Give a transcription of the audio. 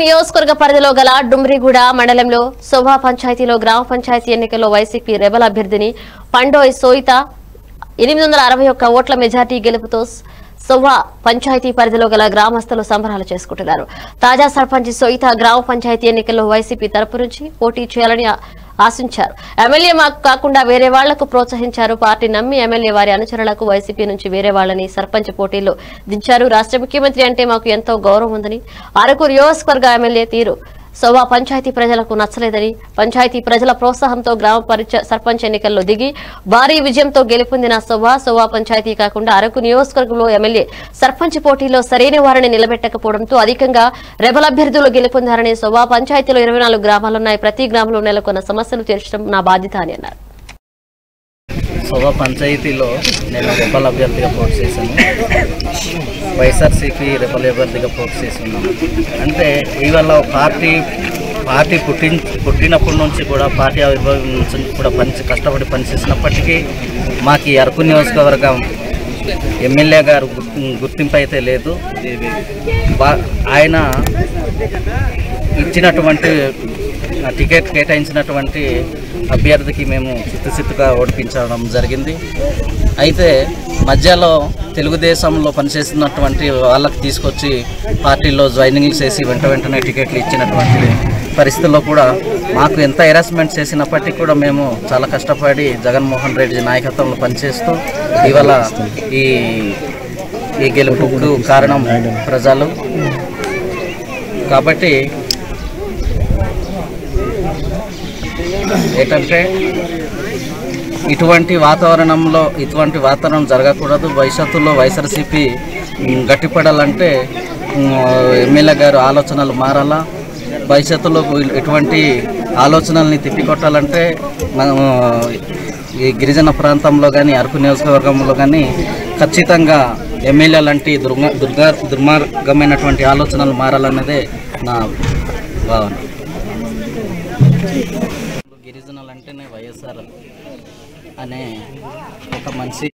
నియోజకవర్గ పరిధిలో గల డుమ్రిగూడ మండలంలో శోభా పంచాయతీలో గ్రామ పంచాయతీ ఎన్నికల్లో వైసీపీ రెబల్ అభ్యర్థిని పండోయ్ సోయిత ఎనిమిది వందల అరవై ఒక్క ఓట్ల మెజార్టీ గెలుపుతో శోభా పంచాయతీ పరిధిలో గల గ్రామస్తులు సంబరాలు చేసుకుంటున్నారు. తాజా సర్పంచ్ సోయిత గ్రామ పంచాయతీ ఎన్నికల్లో వైసీపీ తరపు నుంచి పోటీ చేయాలని ఆశించారు. ఎమ్మెల్యే మాకు కాకుండా వేరే వాళ్ళకు ప్రోత్సహించారు. పార్టీ నమ్మి ఎమ్మెల్యే వారి అనుచరులకు వైసీపీ నుంచి వేరే వాళ్ళని సర్పంచ్ పోటీల్లో దించారు. రాష్ట్ర ముఖ్యమంత్రి అంటే మాకు ఎంతో గౌరవం ఉందని అరకు నియోజకవర్గ ఎమ్మెల్యే తీరు సోవా పంచాయతీ ప్రజలకు నచ్చలేదని పంచాయతీ ప్రజల ప్రోత్సాహంతో గ్రామ పరిచ సర్పంచ్ ఎన్నికల్లో దిగి భారీ విజయంతో గెలుపొందిన సోవా సోవా పంచాయతీ కాకుండా అరకు నియోజకవర్గంలో ఎమ్మెల్యే సర్పంచ్ పోటీలో సరైన వారిని నిలబెట్టకపోవడంతో అధికంగా రెబల్ అభ్యర్థులు గెలుపొందారని సోవా పంచాయతీలో ఇరవై నాలుగు గ్రామాలున్నాయి. ప్రతి గ్రామంలో నెలకొన్న సమస్యలు తీర్చడం నా బాధ్యత అని అన్నారు. శోభ పంచాయతీలో నేను రెబల్ అభ్యర్థిగా పోటీ చేశాను. వైఎస్ఆర్సీపీ రెబల్ అభ్యర్థిగా పోటీ చేస్తున్నాను అంటే ఇవాళ పార్టీ పార్టీ పుట్టి పుట్టినప్పటి నుంచి కూడా పార్టీ ఆవిర్భావం నుంచి కూడా పని కష్టపడి పనిచేసినప్పటికీ మాకు ఈ అరకు నియోజకవర్గం ఎమ్మెల్యే గారు గుర్తింపు అయితే లేదు. బా- ఆయన ఇచ్చినటువంటి టికెట్ కేటాయించినటువంటి అభ్యర్థికి మేము చిత్తచిత్తుగా ఓడిపించడం జరిగింది. అయితే మధ్యలో తెలుగుదేశంలో పనిచేస్తున్నటువంటి వాళ్ళకి తీసుకొచ్చి పార్టీలో జాయినింగ్లు చేసి వెంట వెంటనే టికెట్లు ఇచ్చినటువంటి పరిస్థితుల్లో కూడా మాకు ఎంత హెరాస్మెంట్ చేసినప్పటికీ కూడా మేము చాలా కష్టపడి జగన్మోహన్ రెడ్డి నాయకత్వంలో పనిచేస్తూ ఇవాళ ఈ ఈ గెలుపుకు కారణం ప్రజలు. కాబట్టి ఏంటంటే ఇటువంటి వాతావరణంలో ఇటువంటి వాతావరణం జరగకూడదు. భవిష్యత్తులో వైఎస్ఆర్సీపీ గట్టిపడాలంటే ఎమ్మెల్యే గారు ఆలోచనలు మారాలా? భవిష్యత్తులో ఎటువంటి ఆలోచనల్ని తిప్పికొట్టాలంటే మనం ఈ గిరిజన ప్రాంతంలో కానీ అరకు నియోజకవర్గంలో కానీ ఖచ్చితంగా ఎమ్మెల్యే లాంటి దుర్గ దుర్గా దుర్మార్గమైనటువంటి ఆలోచనలు మారాలన్నదే నా భావన. గిరిజనలు అంటేనే వైఎస్ఆర్ అనే ఒక మనిషి